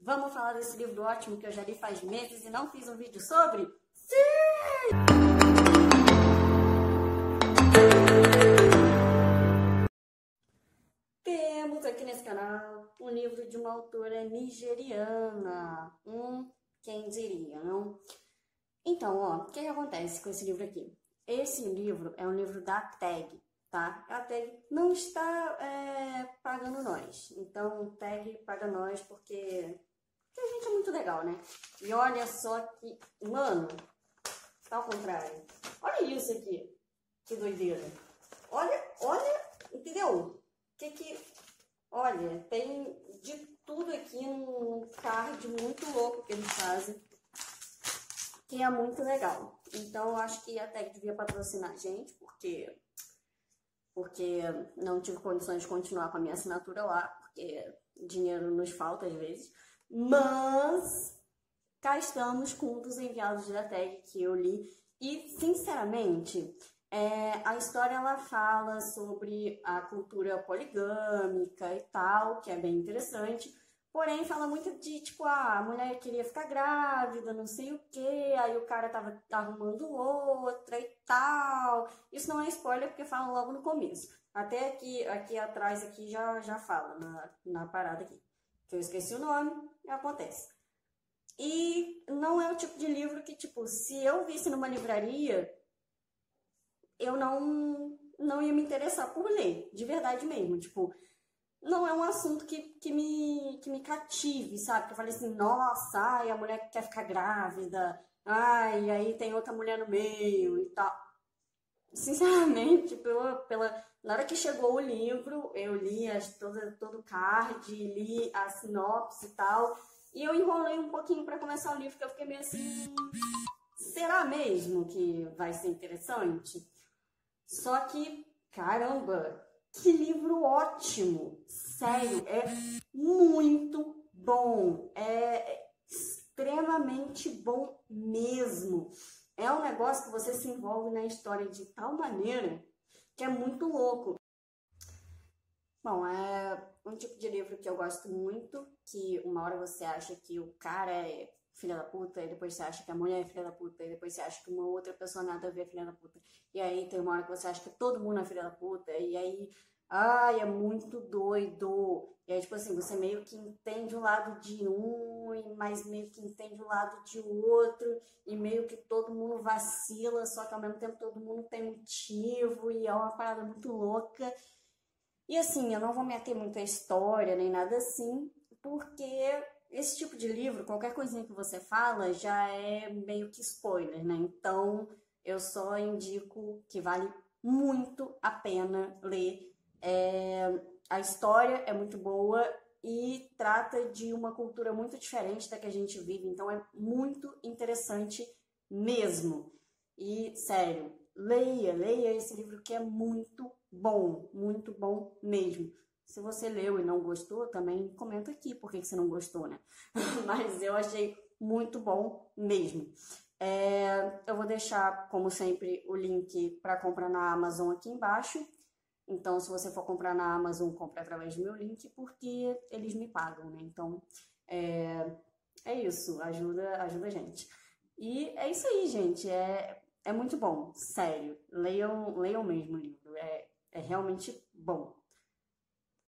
Vamos falar desse livro ótimo que eu já li faz meses e não fiz um vídeo sobre? Sim! Temos aqui nesse canal um livro de uma autora nigeriana. Hum, quem diria, não? Então, ó, o que, que acontece com esse livro aqui? Esse livro é um livro da TAG, tá? A TAG não está é, pagando nós. Então, TAG paga nós porque, porque a gente é muito legal, né? E olha só que... Mano, tá ao contrário. Olha isso aqui. Que doideira. Olha, olha, entendeu? Que que... Olha, tem de tudo aqui num card muito louco que eles fazem. Que é muito legal. Então, eu acho que a TAG devia patrocinar a gente, porque porque não tive condições de continuar com a minha assinatura lá, porque dinheiro nos falta às vezes. Mas cá estamos com um dos enviados da tag que eu li e, sinceramente, é, a história ela fala sobre a cultura poligâmica e tal, que é bem interessante. Porém, fala muito de, tipo, ah, a mulher queria ficar grávida, não sei o quê, aí o cara tava arrumando outra e tal. Isso não é spoiler, porque fala logo no começo. Até aqui, aqui atrás aqui já, já fala, na, na parada aqui. Que eu esqueci o nome, acontece. E não é o tipo de livro que, tipo, se eu visse numa livraria, eu não, não ia me interessar por ler, de verdade mesmo. Tipo, não é um assunto que, que, me, que me cative, sabe? Que eu falei assim, nossa, ai, a mulher quer ficar grávida, ai, aí tem outra mulher no meio e tal. Sinceramente, pela, pela, na hora que chegou o livro, eu li as, todo, todo o card, li a sinopse e tal, e eu enrolei um pouquinho para começar o livro, porque eu fiquei meio assim, será mesmo que vai ser interessante? Só que, caramba, que livro ótimo! Sério, é muito bom. É extremamente bom mesmo. É um negócio que você se envolve na história de tal maneira que é muito louco. Bom, é um tipo de livro que eu gosto muito, que uma hora você acha que o cara é filha da puta, e depois você acha que a mulher é filha da puta, e depois você acha que uma outra pessoa nada a ver é filha da puta. E aí tem uma hora que você acha que todo mundo é filha da puta, e aí, ai, é muito doido. E aí, tipo assim, você meio que entende o lado de um, mas meio que entende o lado de outro, e meio que todo mundo vacila, só que ao mesmo tempo todo mundo tem motivo, e é uma parada muito louca. E assim, eu não vou me ater muito à história, nem nada assim, porque esse tipo de livro, qualquer coisinha que você fala já é meio que spoiler, né? Então eu só indico que vale muito a pena ler. É, a história é muito boa e trata de uma cultura muito diferente da que a gente vive, então é muito interessante mesmo. E sério, leia, leia esse livro que é muito bom, muito bom mesmo. Se você leu e não gostou, também comenta aqui por que você não gostou, né? Mas eu achei muito bom mesmo. É, eu vou deixar, como sempre, o link para comprar na Amazon aqui embaixo. Então, se você for comprar na Amazon, compre através do meu link, porque eles me pagam, né? Então, é, é isso, ajuda, ajuda a gente. E é isso aí, gente. É, é muito bom, sério. Leiam, leiam mesmo o livro. É, é realmente bom.